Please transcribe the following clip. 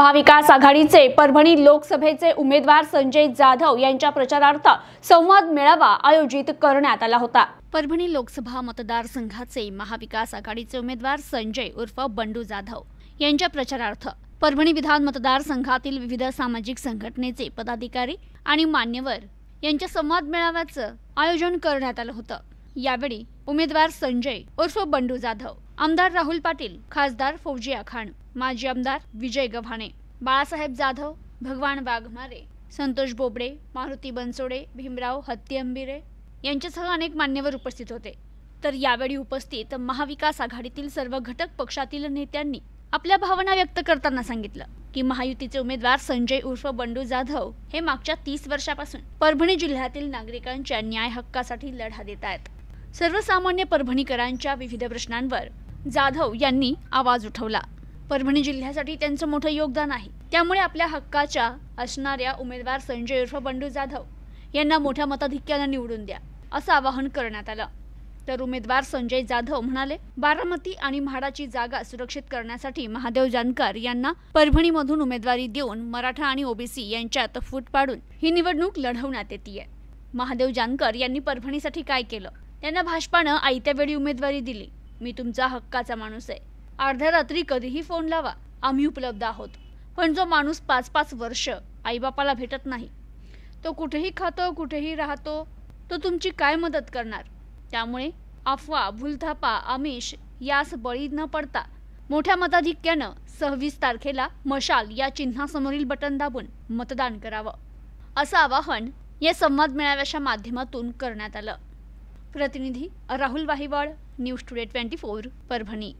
महाविकास आघाडीचे परभणी लोकसभेचे उमेदवार संजय जाधव यांच्या प्रचारार्थ संवाद मेळावा आयोजित करण्यात आला होता. परभणी लोकसभा मतदारसंघाचे महाविकास आघाडीचे उमेदवार संजय उर्फ बंडू जाधव यांच्या प्रचारार्थ परभणी विधान मतदारसंघातील विविध सामाजिक संघटनेचे पदाधिकारी आणि मान्यवर यांच्या संवाद मेळाव्याचं आयोजन करण्यात आलं होतं. यावेळी उमेदवार संजय उर्फ बंडू जाधव आमदार राहुल पाटील खासदार फौजिया खान माजी आमदार विजय गव्हाणे बाळासाहेब जाधव भगवान वाघमारे संतोष बोबडे मारुती बनसोडे भीमराव हत्तीअंबिरे यांच्यासह अनेक मान्यवर उपस्थित होते. तर यावेळी उपस्थित महाविकास आघाडीतील सर्व घटक पक्षातील नेत्यांनी आपल्या भावना व्यक्त करताना सांगितलं की महायुतीचे उमेदवार संजय उर्फ बंडू जाधव हे मागच्या तीस वर्षापासून परभणी जिल्ह्यातील नागरिकांच्या न्याय हक्कासाठी लढा देत आहेत. सर्वसामान्य परभणीकरांच्या विविध प्रश्नांवर जाधव यांनी आवाज उठवला. परभणी जिल्ह्यासाठी त्यांचं मोठं योगदान आहे. त्यामुळे आपल्या हक्काच्या असणाऱ्या उमेदवार संजय उर्फ बंडू जाधव यांना मोठ्या मताधिक्यानं निवडून द्या असं आवाहन करण्यात आलं. तर उमेदवार संजय जाधव म्हणाले बारामती आणि म्हाडाची जागा सुरक्षित करण्यासाठी महादेव जानकर यांना परभणीमधून उमेदवारी देऊन मराठा आणि ओबीसी यांच्यात फूट पाडून ही निवडणूक लढवण्यात येते महादेव जानकर यांनी परभणीसाठी काय केलं? त्यांना भाजपानं आयत्या वेळी उमेदवारी दिली. मी तुमचा हक्काचा माणूस आहे. अर्ध्या रात्री कधीही फोन लावा. आम्ही उपलब्ध आहोत. पण जो माणूस पाच पाच वर्ष आईबापाला भेटत नाही तो कुठेही खातो कुठेही राहतो तो तुमची काय मदत करणार? त्यामुळे अफवा भूलथापा आमिष यास बळी न पडता मोठ्या मताधिक्यानं सव्वीस तारखेला मशाल या चिन्हासमोरील बटन दाबून मतदान करावं. असं आवाहन या संवाद मेळाव्याच्या माध्यमातून करण्यात आलं. प्रतिनिधी Rahul Wahiwad news today twenty four Parbhani.